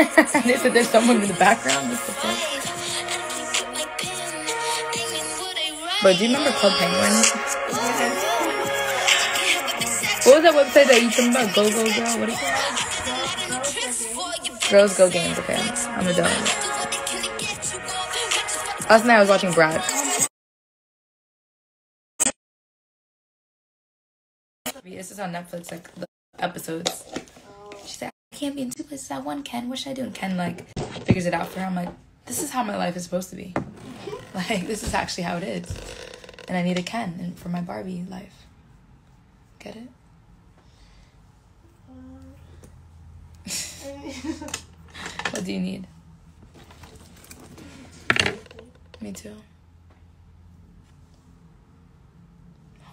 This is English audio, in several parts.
they said there's someone in the background. But do you remember Club Penguin? What was that website that you talking about? Go Go Girl? What is it? Girls Go Games. Okay, I'm a dumb. Last night I was watching Brad. This is on Netflix, like the episodes. She said, can't be in two places at one. Ken, what should I do? And Ken like figures it out for her. I'm like, this is how my life is supposed to be. Mm-hmm. Like this is actually how it is. And I need a Ken and for my Barbie life. Get it? Uh, what do you need? Me too.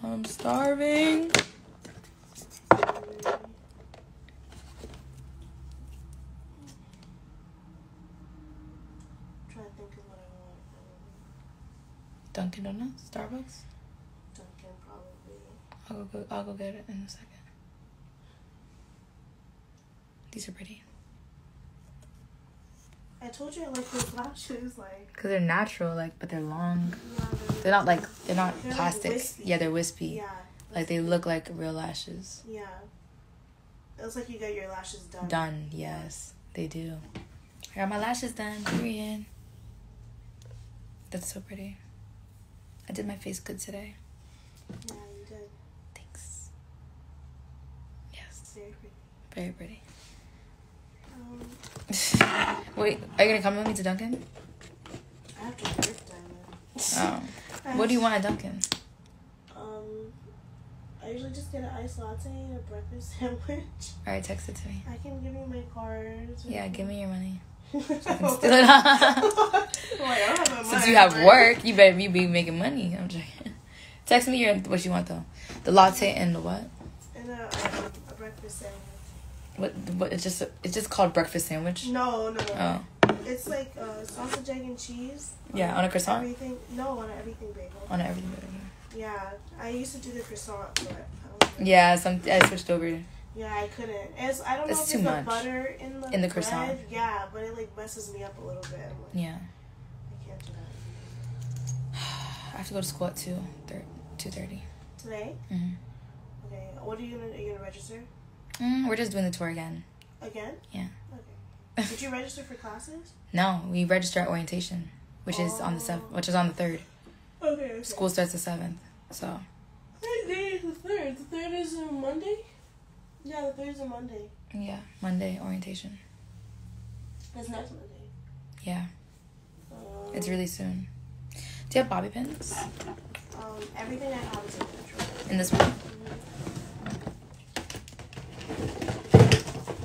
I'm starving. trying to think of what I want. Dunkin' Donuts, Starbucks. Dunkin' probably. I'll go. I'll go get it in a second. These are pretty I told you I like those lashes. Like, because they're natural, like, but they're long. yeah, They're not like they're not They're, plastic. wispy. yeah, they're wispy. yeah, Like they look like real lashes. yeah. It looks like you got your lashes done. Done. Yes, they do. I got my lashes done. Period. That's so pretty. I did my face good today. Yeah, you did. Thanks. Yes, Very pretty. very pretty. Um, Wait, are you gonna come with me to Dunkin'? I have to work diamond. Oh. What do you want at Dunkin'? Um, I usually just get an iced latte and a breakfast sandwich. All right, text it to me. I can give you my card. Yeah, give me your money. I Steal can it. steal it. I don't have Since you have work, you better you be making money. I'm joking. Text me your what you want though. The latte and the what? And a, um, a breakfast sandwich. What? What? It's just it's just called breakfast sandwich. No, no, no. Oh, It's like uh, sausage, egg, and cheese. Yeah, on a croissant? Everything. No, on an everything bagel. on everything. Yeah, I used to do the croissant, but. Yeah, some I switched over. Yeah, I couldn't. It's I don't know It's if too it's much. the butter in the In the bread. croissant. Yeah, but it like messes me up a little bit. Like, Yeah, I can't do that. I have to go to school at two thir- two thirty. Today? Mm-hmm. Okay. What are you gonna are you gonna register Mm, we're just doing the tour again. again? Yeah. Okay. Did you register for classes? No, we register at orientation, which is on the seventh, which is on the third. Okay. okay. School starts the seventh, so day is the third? The third is a Monday. Yeah, the a Monday. yeah, Monday orientation. It's next Monday. Yeah, Um, it's really soon. Do you have bobby pins Um, everything I have is in control. in this one?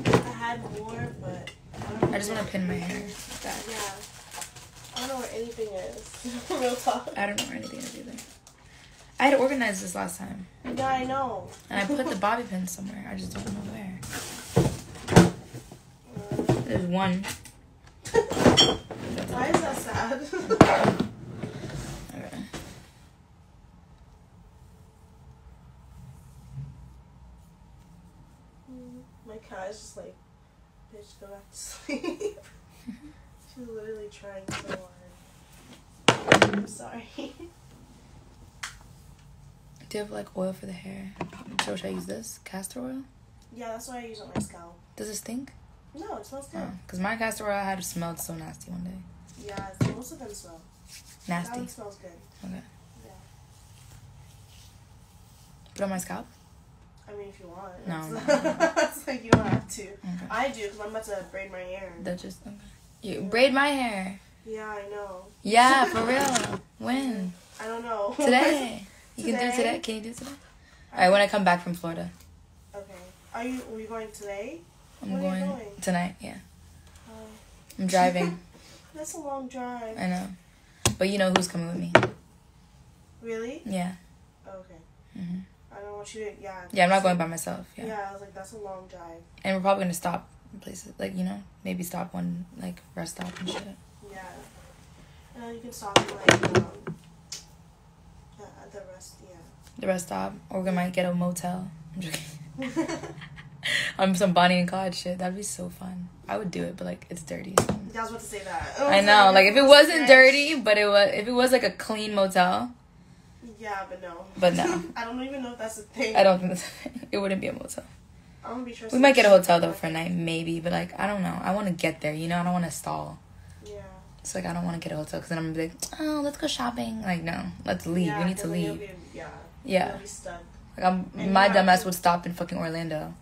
I had more, but I I just want to pin my hair back. Yeah. I don't know where anything is. Real talk. I don't know where anything is either. I had organized this last time, Yeah, I know. and I put the bobby pin somewhere. I just don't know where. There's one. Why is that sad? Okay. Mm, my cat is just like, bitch, go back to sleep. She's literally trying so hard. I'm sorry. Do you have like oil for the hair? So should I use this castor oil? yeah, that's what I use on my scalp. Does it stink? No, it smells oh, good. Oh, cause my castor oil had smelled so nasty one day. Yeah, most of them smell. That Nasty. one smells good. Okay. Yeah. Put on my scalp. I mean, if you want. No, It's, no. it's like you don't have to. Okay. I do because I'm about to braid my hair. That just okay. You braid my hair. Yeah, I know. Yeah, for real. When? I don't know. Today. You can do it Today? today. Can you do it today? All right, when I come back from Florida, okay. Are you? Are you going today? I'm Where are you going, going? tonight. Yeah, Oh, I'm driving. that's a long drive. I know, but you know who's coming with me? Really? Yeah. Okay. hmm I don't want you to. Yeah. Yeah, I'm not going by myself. Yeah. Yeah. I was like, that's a long drive. and we're probably gonna stop in places like you know maybe stop one like rest stop and shit. Yeah. And then you can stop like um. Yeah, the rest. The rest stop, or we might get a motel. I'm joking. Yeah. On some Bonnie and Clyde shit. That'd be so fun. I would do it, but like it's dirty. so- I was about to say that. I oh, know, like if it wasn't dirty, but it was if it was like a clean motel, Yeah, but no. But no. I don't even know if that's the thing. I don't think that's, it wouldn't be a motel. I'm gonna be sure. We might get a hotel though for a night, maybe, but like I don't know. I want to get there, you know. I don't want to stall. It's like I don't want to get a hotel because then I'm gonna be like, oh, let's go shopping. Like no, let's leave. Yeah, we need to leave. be- yeah. Yeah, be stuck. like I'm, And my dumbass to- would stop in fucking Orlando.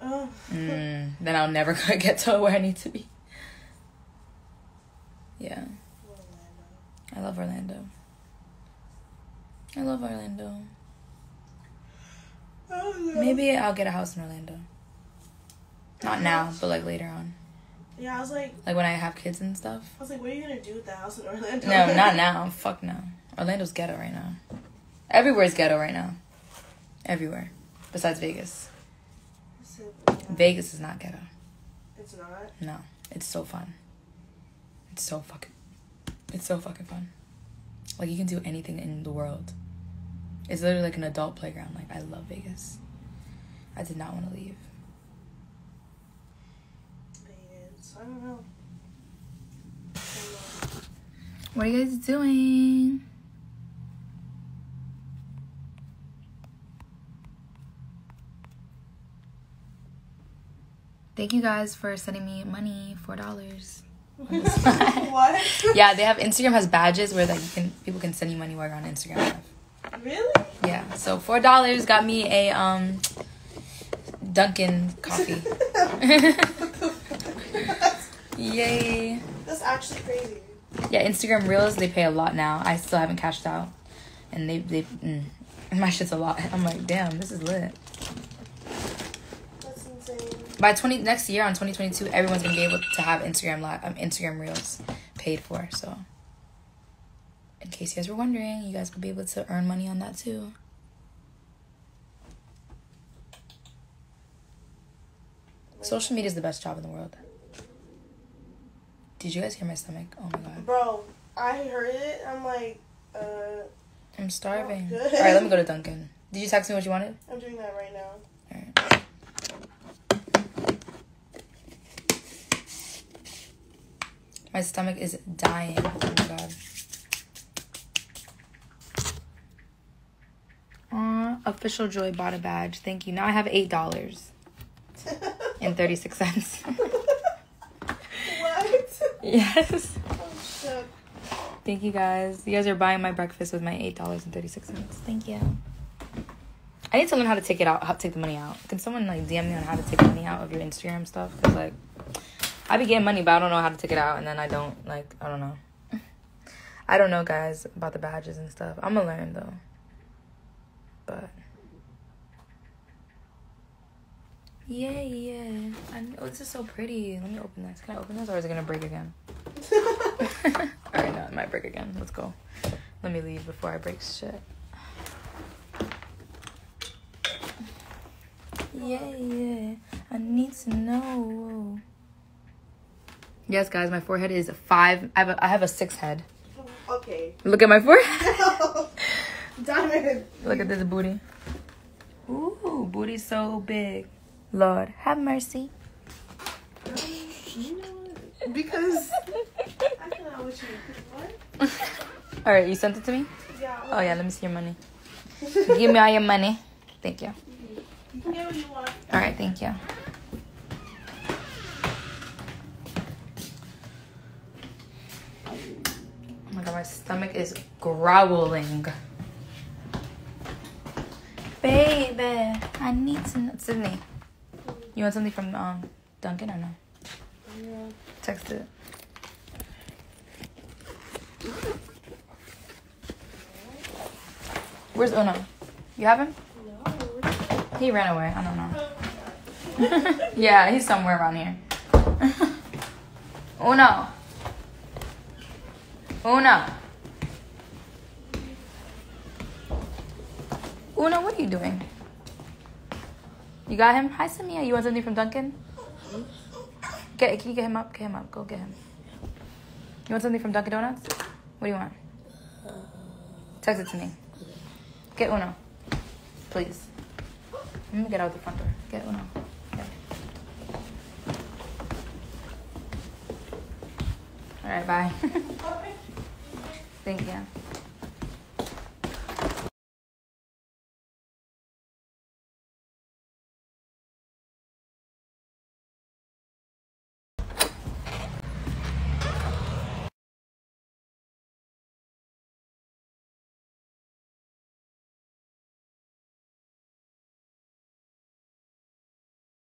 Ugh. Mm, then I'll never get to where I need to be. Yeah, I love Orlando. I love Orlando. Oh, no. Maybe I'll get a house in Orlando. Not now, but like later on. Yeah, I was like, Like when I have kids and stuff. I was like, what are you gonna do with the house in Orlando? No, not now. Fuck no. Orlando's ghetto right now. Everywhere's ghetto right now. Everywhere. Besides Vegas. Vegas is not ghetto. It's not. No. It's so fun. It's so fucking it's so fucking fun. Like you can do anything in the world. It's literally like an adult playground. Like I love Vegas. I did not want to leave. Vegas. I don't know. I don't know. What are you guys doing? Thank you guys for sending me money, four dollars. what? Yeah, they have Instagram has badges where like you can people can send you money while you're on Instagram. Really? Yeah, so four dollars got me a um Dunkin' coffee. Yay! That's actually crazy. Yeah, Instagram Reels they pay a lot now. I still haven't cashed out, and they they mm, my shit's a lot. I'm like, damn, this is lit. That's insane. By twenty next year on 2022, everyone's gonna be able to have Instagram live, um, Instagram Reels paid for. So, in case you guys were wondering, you guys will be able to earn money on that too. Social media is the best job in the world. Did you guys hear my stomach? Oh my god, Bro, I heard it. I'm like, uh, I'm starving. All right, let me go to Dunkin'. Did you text me what you wanted? I'm doing that right now. All right. My stomach is dying. Oh my god. Aw, official Joy bought a badge. Thank you. Now I have eight dollars and thirty six cents. yes. Oh. Thank you guys. You guys are buying my breakfast with my eight dollars and thirty six cents. Thank you. I need to learn how to take it out. How to take the money out. Can someone like DM me on how to take money out of your Instagram stuff? Cause like, I be getting money, but I don't know how to take it out, and then I don't like. I don't know. I don't know, guys, about the badges and stuff. I'm gonna learn though. But yeah, yeah. I know oh, this is so pretty. Let me open this. Can I open this, or is it gonna break again? All right, no, it might break again. Let's go. Let me leave before I break shit. Yeah, yeah. I need to know. Yes, guys, my forehead is five. I have a, I have a six head. okay. Look at my forehead. Diamond. Look at this booty. Ooh, booty so big. Lord, have mercy. You know what? Because I cannot with you. What? All right, you sent it to me. Yeah. Oh yeah, let me see your money. Give me all your money. Thank you. You can get what you want. All right, thank you. Oh my god, my stomach is growling. Baby. I need some Sydney. You want something from um Dunkin' or no? Yeah. Text it. Where's Uno? You have him? No. He ran away. I don't know. yeah, he's somewhere around here. Uno. Uno. Uno, what are you doing? You got him? Hi, Samia. You want something from Dunkin'? Get, can you get him up? Get him up. Go get him. You want something from Dunkin' Donuts? What do you want? Text it to me. Get Uno. Please. Let me get out the front door. Get Uno. Get. All right, bye. Thank you.